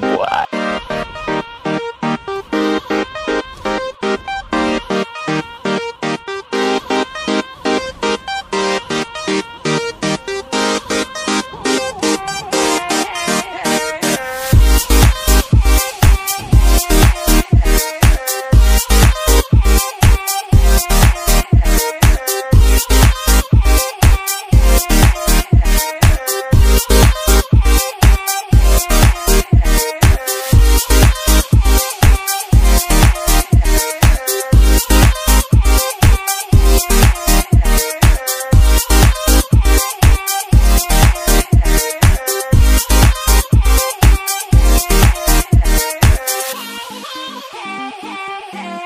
boy.